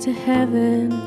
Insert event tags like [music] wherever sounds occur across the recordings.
to heaven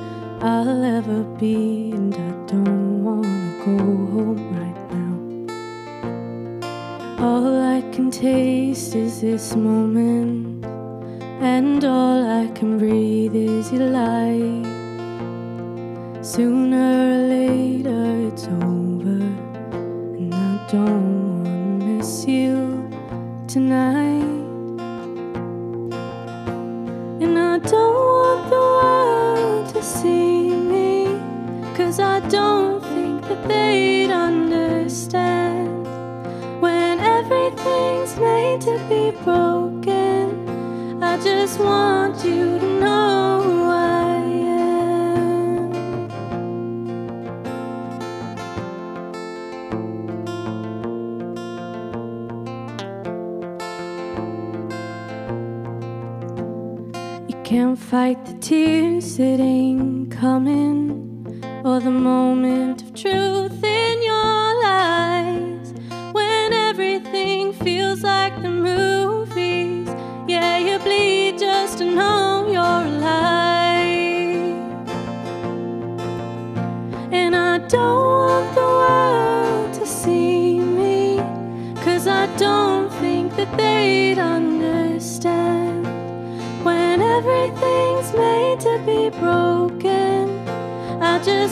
that they'd understand. When everything's made to be broken, I just want you to know who I am. You can't fight the tears that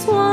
just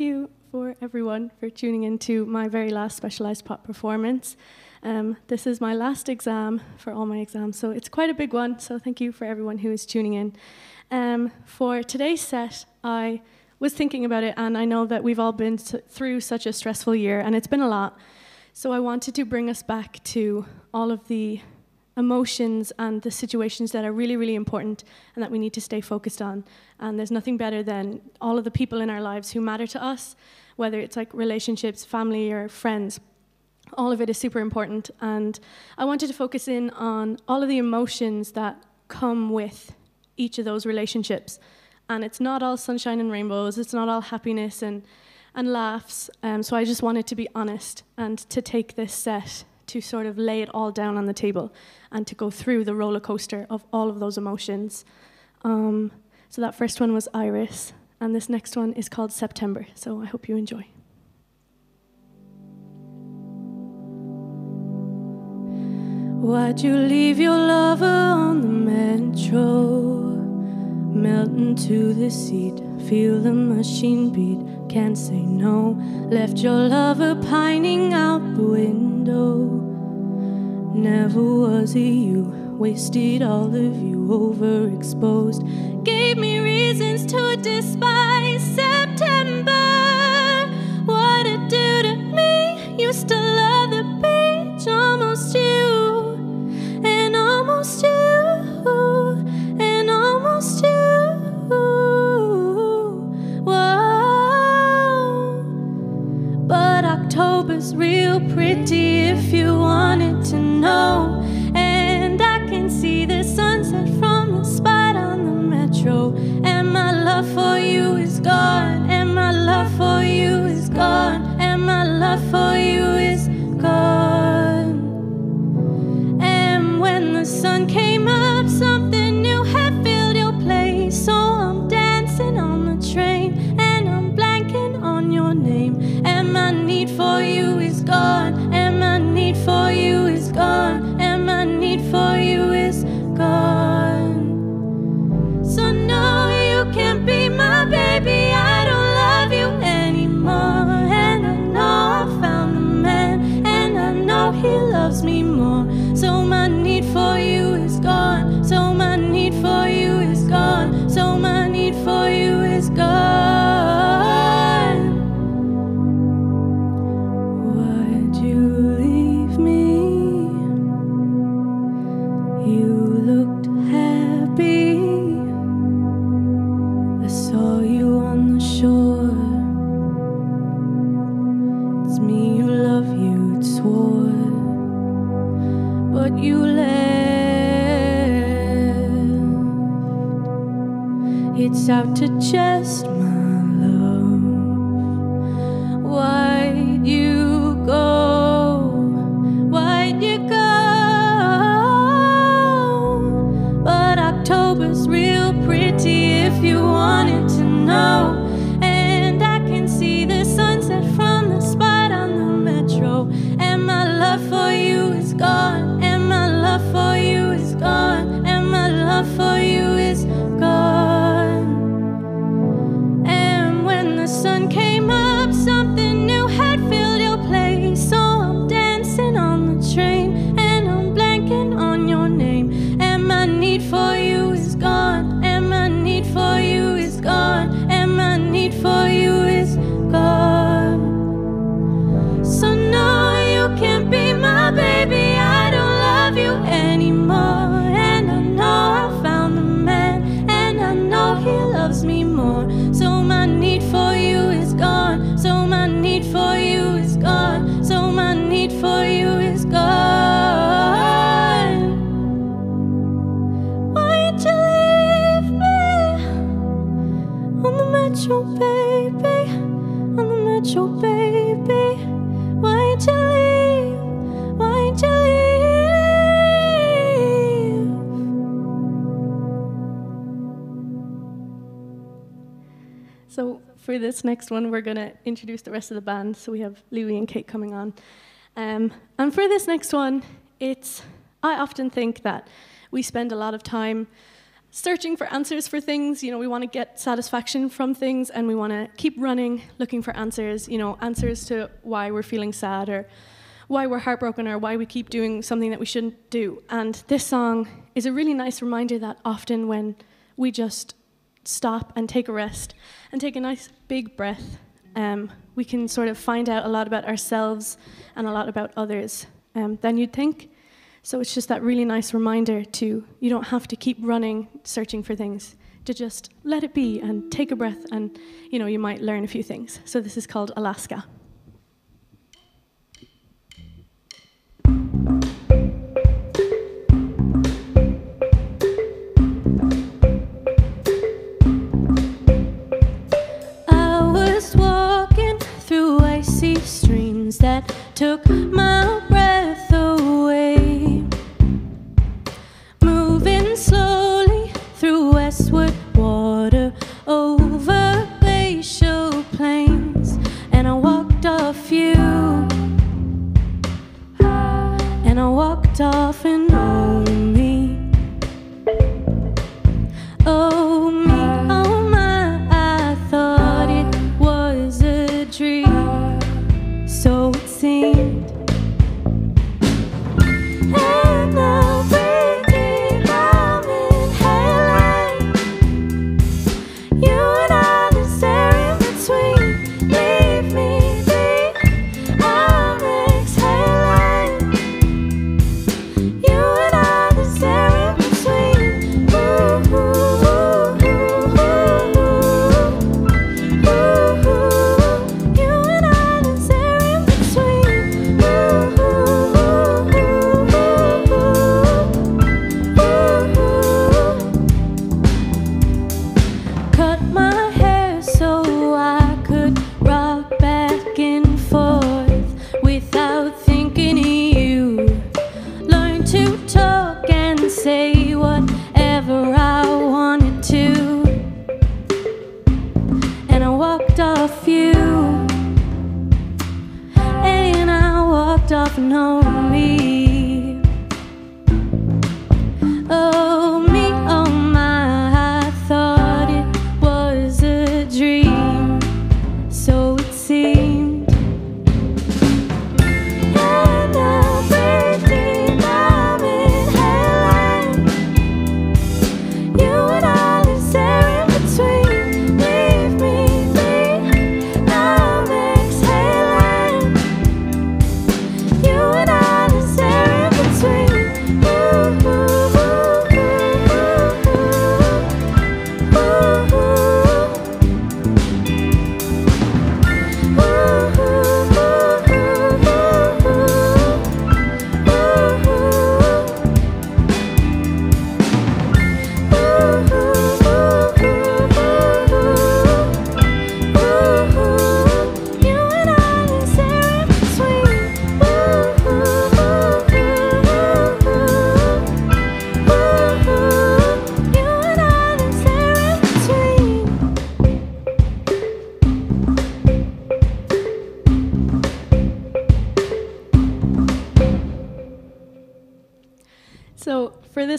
you for everyone for tuning into my very last specialized pop performance. Um, this is my last exam for all my exams, so it's quite a big one. So thank you for everyone who is tuning in. Um, for today's set, I was thinking about it, and I know that we've all been through such a stressful year, and it's been a lot. So I wanted to bring us back to all of the emotions and the situations that are really, really important and that we need to stay focused on. And there's nothing better than all of the people in our lives who matter to us, whether it's like relationships, family, or friends. All of it is super important. And I wanted to focus in on all of the emotions that come with each of those relationships. And it's not all sunshine and rainbows, it's not all happiness and, and laughs. Um, so I just wanted to be honest and to take this set to sort of lay it all down on the table and to go through the roller coaster of all of those emotions. Um, so that first one was Iris, and this next one is called September. So I hope you enjoy. Why'd you leave your lover on the metro? Melt into the seat, feel the machine beat, can't say no. Left your lover pining out the window. Never was it you, wasted all of you, overexposed. Gave me reasons to despise September. What it do to me? You still love the beach, almost you, and almost you, and almost you. Whoa. But October's real pretty if you wanted to know. And I can see the sunset from the spot on the metro. And my love for you is gone. It's out to just my love. Why'd this next one, we're gonna introduce the rest of the band. So we have Louie and Kate coming on. Um, and for this next one, it's I often think that we spend a lot of time searching for answers for things. You know, we want to get satisfaction from things, and we want to keep running, looking for answers. You know, answers to why we're feeling sad or why we're heartbroken or why we keep doing something that we shouldn't do. And this song is a really nice reminder that often when we just stop and take a rest and take a nice big breath, um, we can sort of find out a lot about ourselves and a lot about others um, than you'd think. So it's just that really nice reminder to you don't have to keep running searching for things to just let it be and take a breath and you know you might learn a few things. So this is called Alaska. That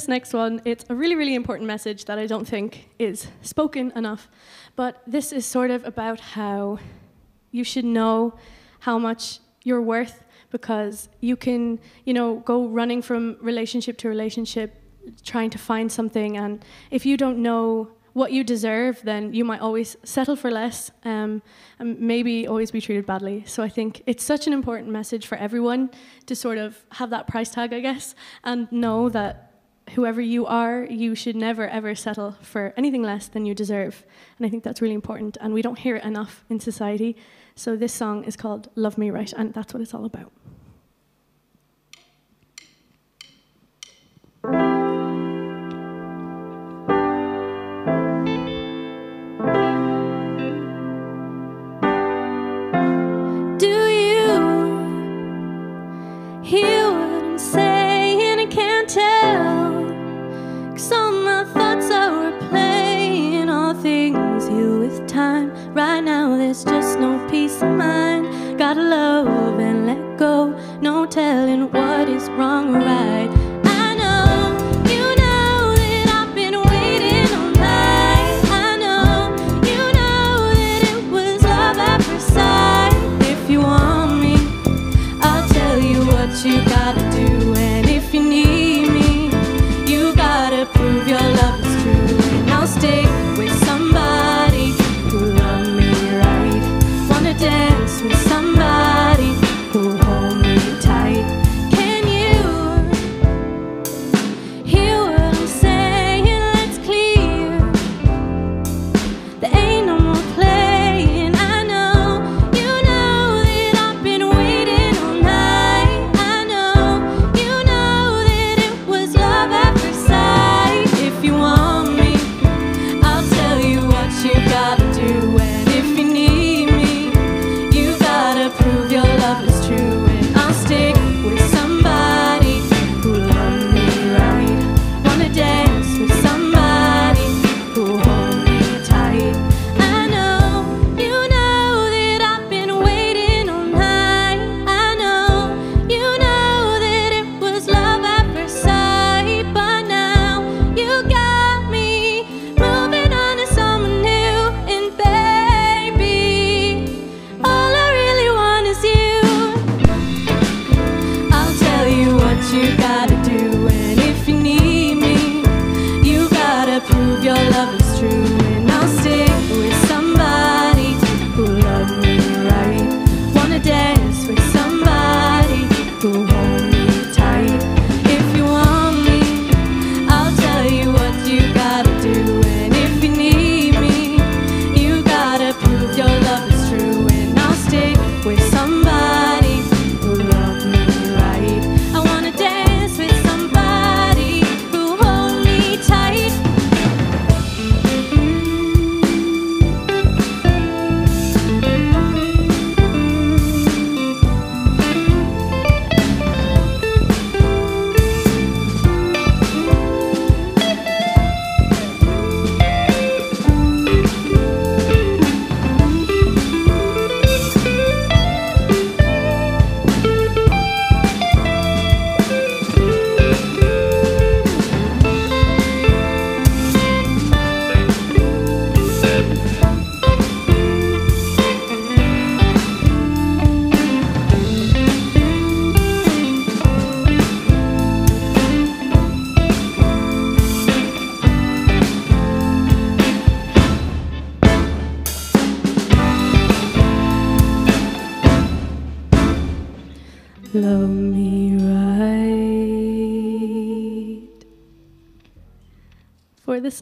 this next one, it's a really, really important message that I don't think is spoken enough. But this is sort of about how you should know how much you're worth because you can, you know, go running from relationship to relationship trying to find something and if you don't know what you deserve, then you might always settle for less um, and maybe always be treated badly. So I think it's such an important message for everyone to sort of have that price tag, I guess, and know that whoever you are, you should never ever settle for anything less than you deserve. And I think that's really important, and we don't hear it enough in society. So this song is called Love Me Right, and that's what it's all about. Love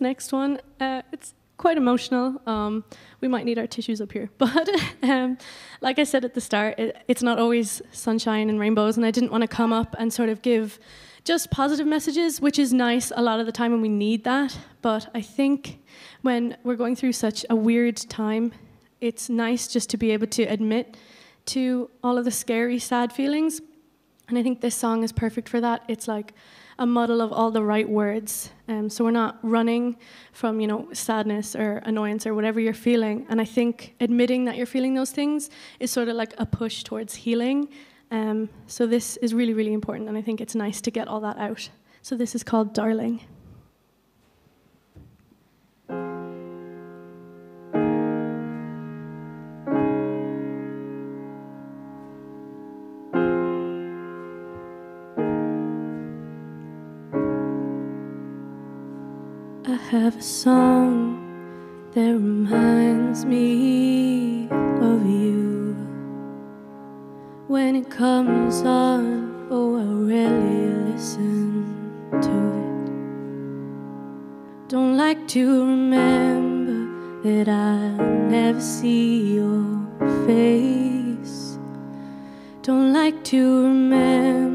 next one, uh, it's quite emotional. Um, we might need our tissues up here. [laughs] But um, like I said at the start, it, it's not always sunshine and rainbows, and I didn't want to come up and sort of give just positive messages, which is nice a lot of the time when we need that. But I think when we're going through such a weird time, it's nice just to be able to admit to all of the scary, sad feelings. And I think this song is perfect for that. It's like a muddle of all the right words. Um, so we're not running from, you know, sadness or annoyance or whatever you're feeling. And I think admitting that you're feeling those things is sort of like a push towards healing. Um, so this is really, really important. And I think it's nice to get all that out. So this is called Darling. Have a song that reminds me of you. When it comes on, oh, I rarely listen to it. Don't like to remember that I never see your face. Don't like to remember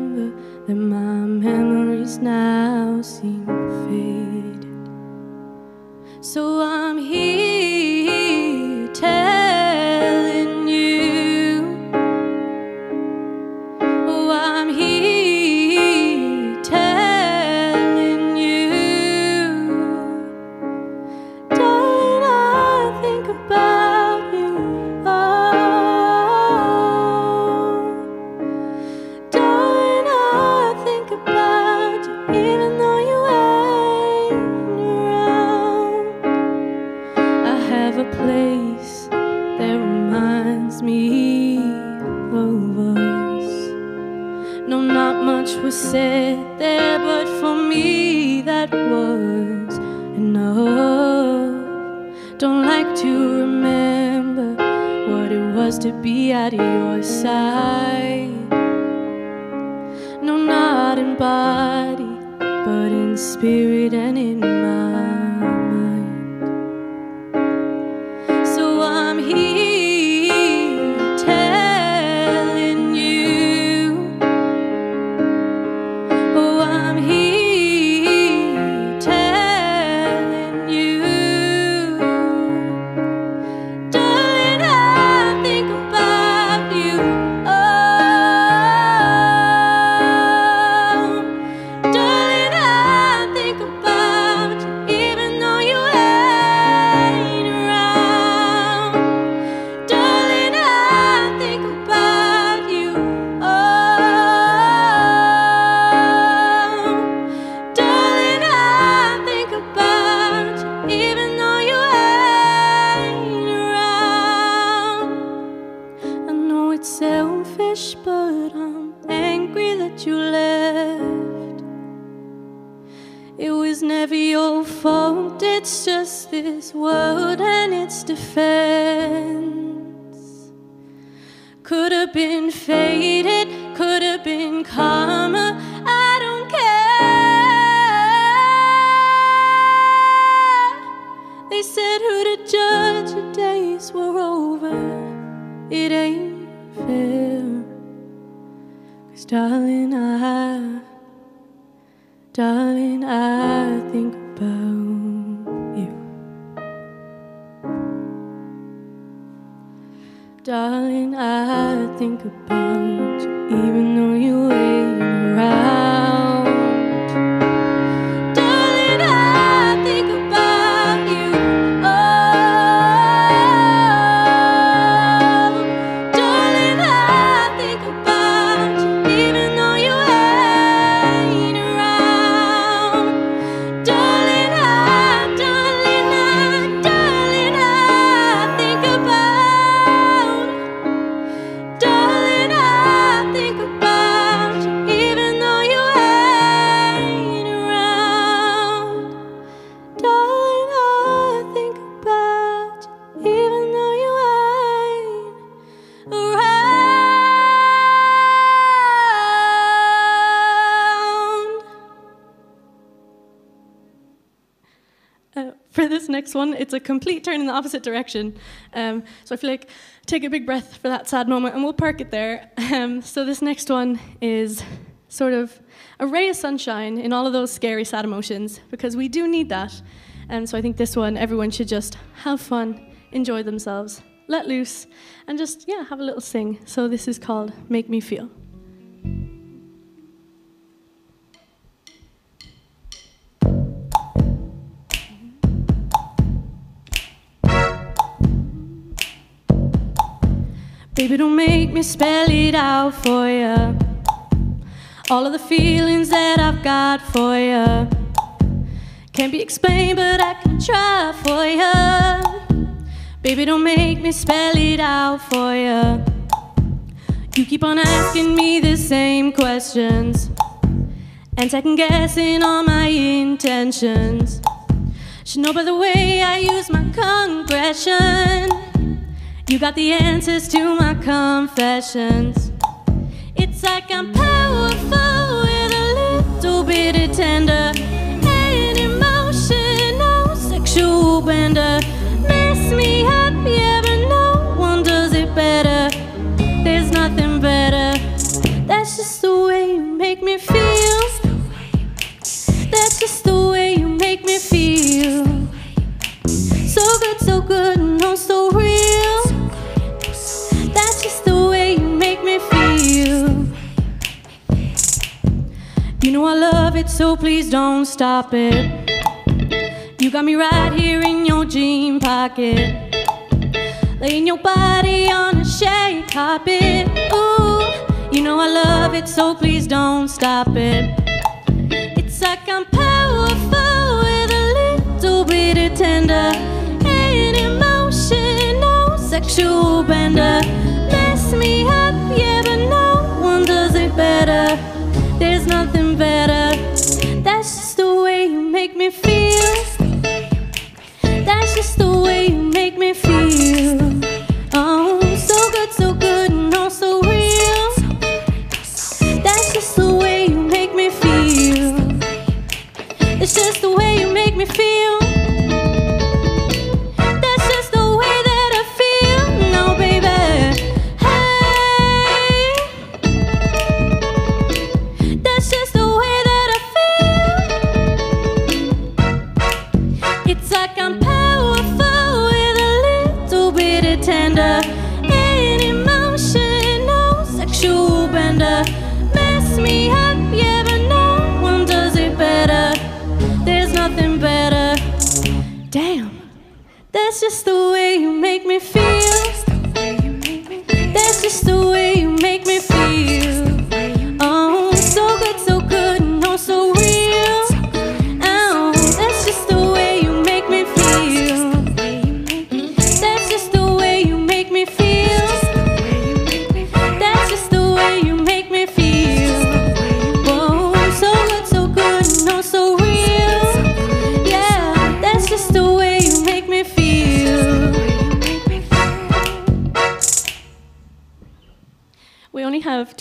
was to be at your side. No, not in body, but in spirit and in mind. That you left. It was never your fault, it's just this world and its defense. Could have been faded, could have been karma, I don't care. They said who to judge your days were over. It ain't fair. Darling, I, darling, I think about you. Darling, I think about you, even though next one, it's a complete turn in the opposite direction. Um, so I feel like take a big breath for that sad moment, and we'll park it there. Um, so this next one is sort of a ray of sunshine in all of those scary, sad emotions, because we do need that. And so I think this one, everyone should just have fun, enjoy themselves, let loose, and just yeah, have a little sing. So this is called "Make Me Feel." Baby, don't make me spell it out for ya. All of the feelings that I've got for you can't be explained, but I can try for you. Baby, don't make me spell it out for you. You keep on asking me the same questions and second guessing all my intentions. Should know by the way I use my compression. You got the answers to my confessions. It's like I'm know I love it, so please don't stop it. You got me right here in your jean pocket. Laying your body on a shade carpet. Ooh, you know I love it, so please don't stop it. It's like I'm powerful with a little bit of tender and emotional sexual bender. Mess me up, yeah, but no one does it better. There's nothing better. That's just the way you make me feel. That's just the way you make me feel. Oh, so good, so good, and oh, so real. That's just the way you make me feel. It's just the way you make me feel.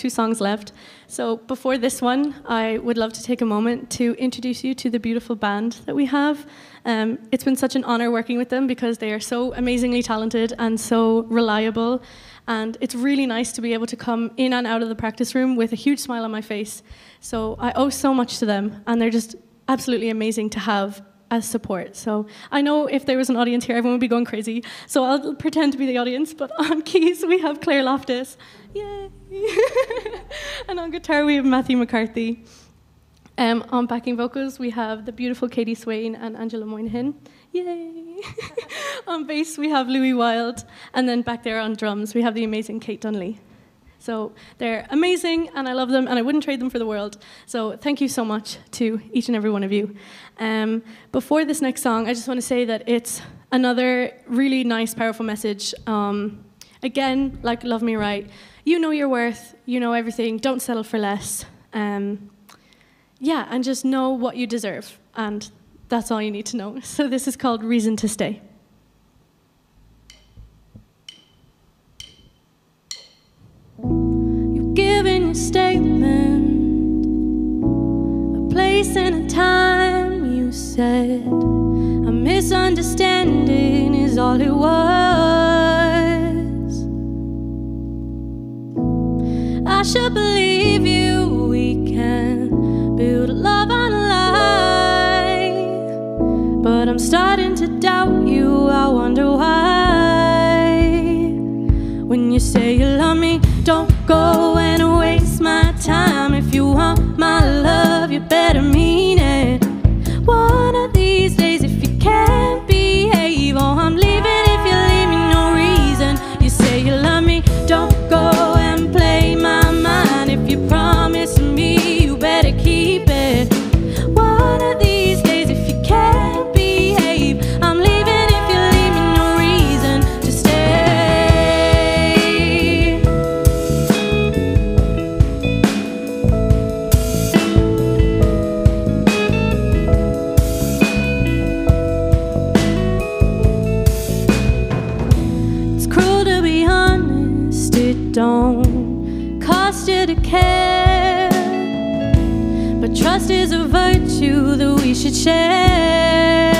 Two songs left. So before this one, I would love to take a moment to introduce you to the beautiful band that we have. Um, it's been such an honor working with them because they are so amazingly talented and so reliable. And it's really nice to be able to come in and out of the practice room with a huge smile on my face. So I owe so much to them, and they're just absolutely amazing to have as support. So I know if there was an audience here, everyone would be going crazy. So I'll pretend to be the audience. But [laughs] on keys, we have Claire Loftus. Yay! [laughs] and on guitar, we have Matthew McCarthy. Um, on backing vocals, we have the beautiful Katie Swayne and Angela Moynihan. Yay! [laughs] on bass, we have Louis Wild. And then back there on drums, we have the amazing Kate Dunlea. So they're amazing, and I love them, and I wouldn't trade them for the world. So thank you so much to each and every one of you. Um, before this next song, I just want to say that it's another really nice, powerful message. Um, again, like Love Me Right, you know your worth, you know everything, don't settle for less. Um, yeah, and just know what you deserve, and that's all you need to know. [laughs] So this is called Reason to Stay. Your statement, a place and a time you said. A misunderstanding is all it was. I should believe It's cruel to be honest, it don't cost you to care. But trust is a virtue that we should share.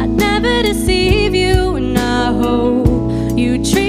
I'd never deceive you, and I hope you treat.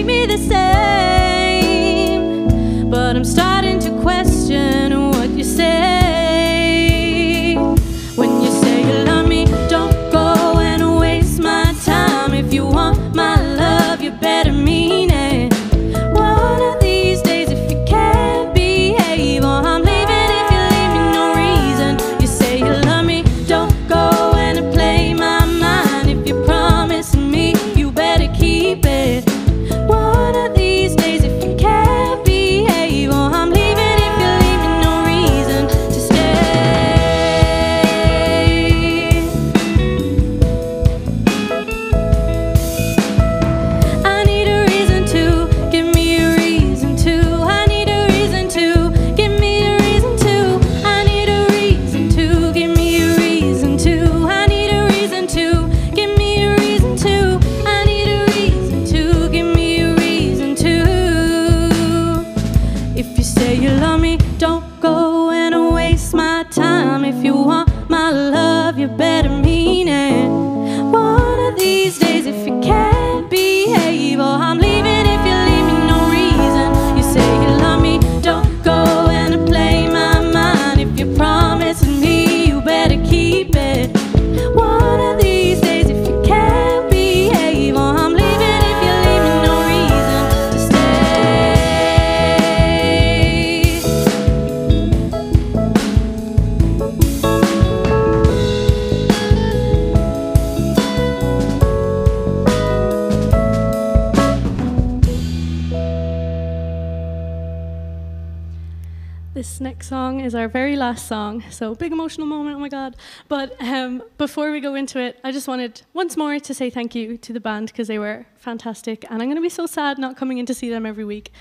So big emotional moment, oh my god. But um, before we go into it, I just wanted once more to say thank you to the band because they were fantastic, and I'm going to be so sad not coming in to see them every week,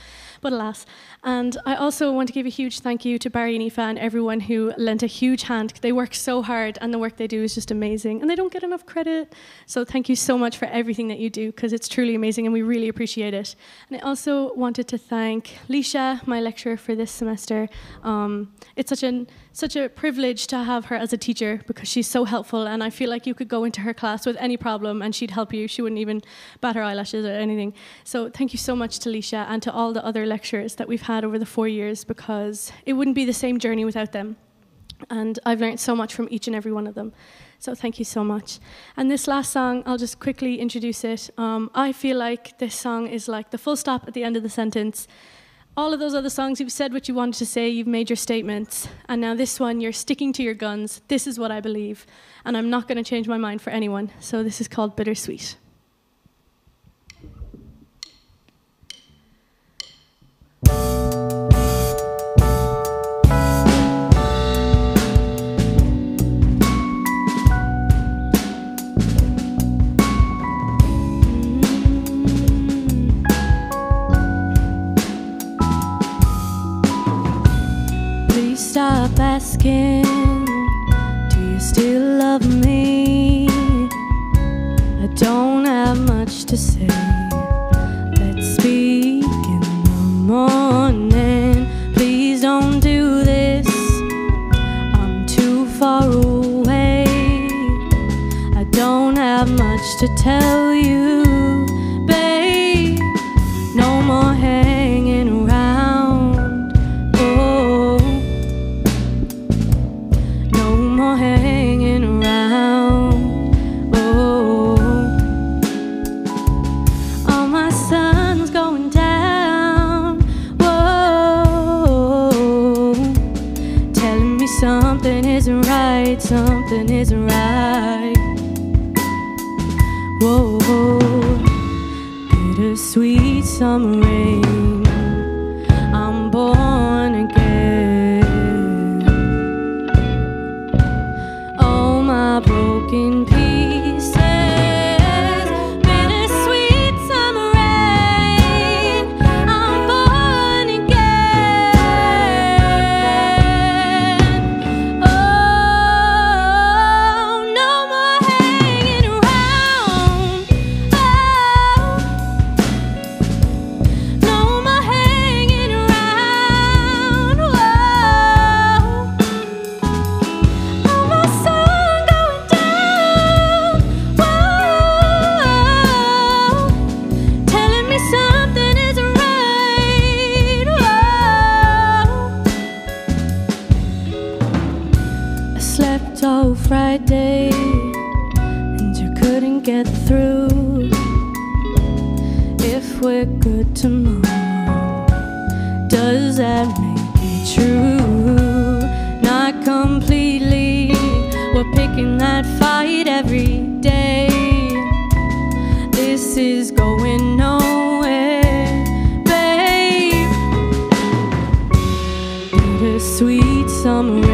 but alas. And I also want to give a huge thank you to Barry and Aoife and everyone who lent a huge hand. They work so hard, and the work they do is just amazing, and they don't get enough credit. So thank you so much for everything that you do because it's truly amazing, and we really appreciate it. And I also wanted to thank Leisha, my lecturer for this semester. Um, it's such an such a privilege to have her as a teacher because she's so helpful, and I feel like you could go into her class with any problem and she'd help you. She wouldn't even bat her eyelashes or anything. So thank you so much to Leisha and to all the other lecturers that we've had over the four years because it wouldn't be the same journey without them. And I've learned so much from each and every one of them. So thank you so much. And this last song, I'll just quickly introduce it. Um, I feel like this song is like the full stop at the end of the sentence. All of those other songs, you've said what you wanted to say, you've made your statements. And now this one, you're sticking to your guns. This is what I believe. And I'm not going to change my mind for anyone. So this is called Bittersweet. Asking, something isn't right. Something isn't right. Whoa, bittersweet summer rain. Get through. If we're good tomorrow, does that make it true? Not completely. We're picking that fight every day. This is going nowhere, babe. Bittersweet summer